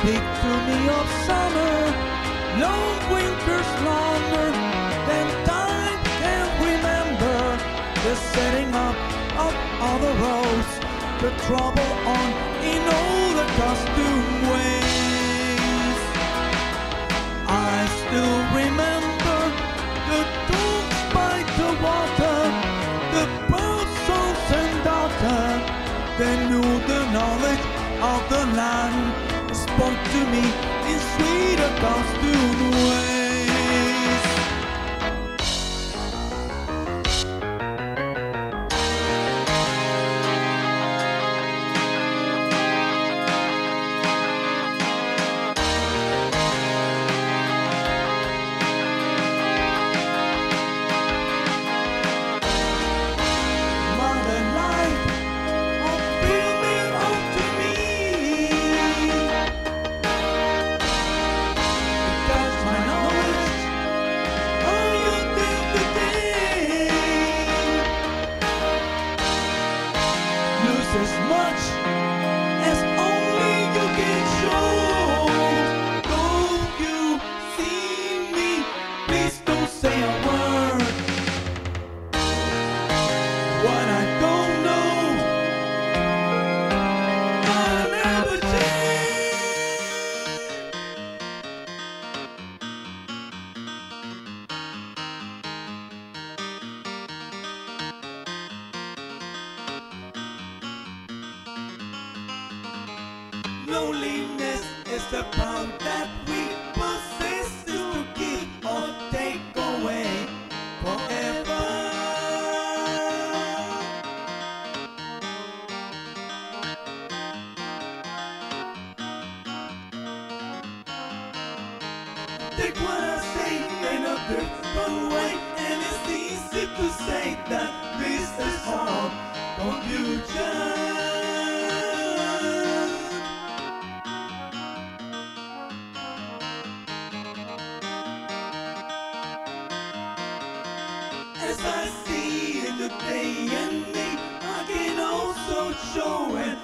Speak to me of summer, long winters longer than time can remember. The setting up of the roads, the trouble on in all the costume ways. I still remember the dogs by the water, the proud sons and daughter. They knew the knowledge of the land, spoke to me in sweeter costume ways. Loneliness is the power that we possess to give or take away forever. Take what I say in a different way, and it's easy to say that this is all. Don't I see in the day and me, I can also show and